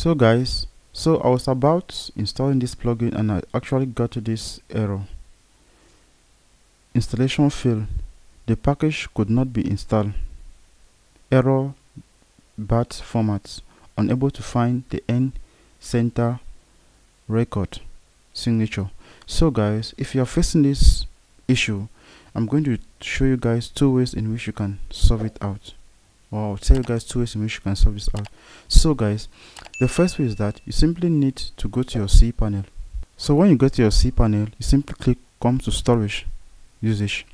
so guys so I was about installing this plugin and I actually got this error. Installation failed. The package could not be installed. Error bad format unable to find the end center record signature. So guys if you are facing this issue i'm going to show you guys two ways in which you can solve it out I'll tell you guys two ways in which you can solve this out so guys the first way is that you simply need to go to your cPanel so when you go to your cPanel you simply click come to storage usage.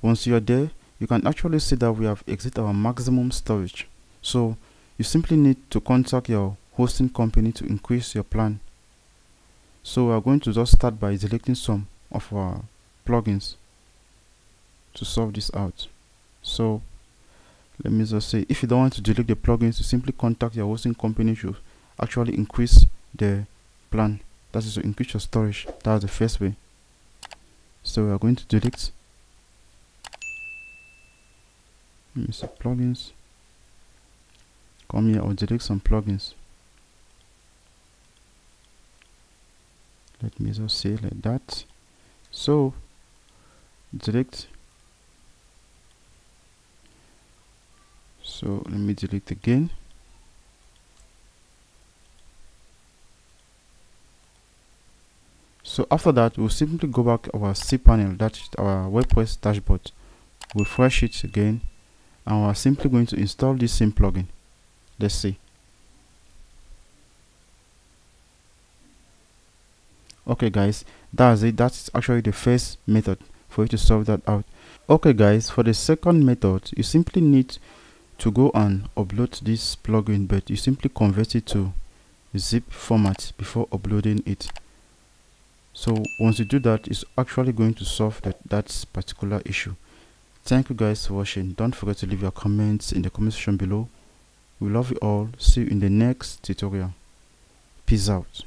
Once you're there you can actually see that we have exit our maximum storage. So you simply need to contact your hosting company to increase your plan. So we are going to just start by selecting some of our plugins to solve this out. So let me just say if you don't want to delete the plugins you simply contact your hosting company to actually increase the plan. That is to increase your storage. That's the first way. So we are going to delete. Hmm, let me see plugins. Come here I'll delete some plugins. Let me just say like that. So delete so let me delete again. So after that we'll simply go back our cPanel that's our WordPress dashboard. Refresh it again and we're simply going to install this same plugin. Let's see. Okay guys that's it. That's actually the first method for you to solve that out. Okay guys for the second method you simply need to go and upload this plugin but you simply convert it to zip format before uploading it. So once you do that it's actually going to solve that that particular issue. Thank you guys for watching. Don't forget to leave your comments in the comment section below. We love you all. See you in the next tutorial. Peace out